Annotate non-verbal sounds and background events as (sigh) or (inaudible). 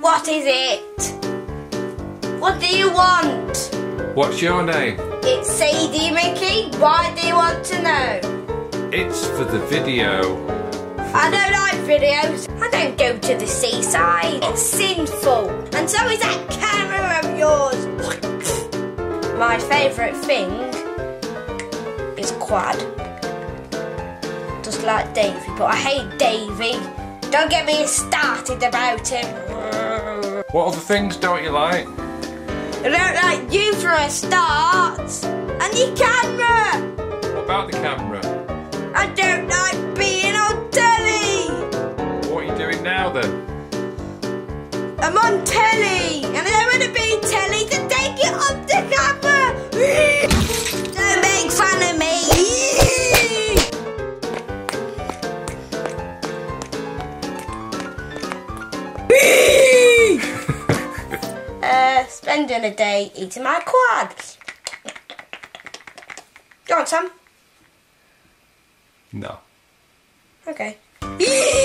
What is it? What do you want? What's your name? It's Sadie McKee. Why do you want to know? It's for the video. I don't like videos. I don't go to the seaside. It's sinful. And so is that camera of yours. My favourite thing is Quad. Just like Davy, but I hate Davy. Don't get me started about him. What other things don't you like? I don't like you for a start. And your camera. What about the camera? I don't like being on telly. What are you doing now then? I'm on telly, spending a day eating my quads. Go on, Sam. No. Okay. (laughs)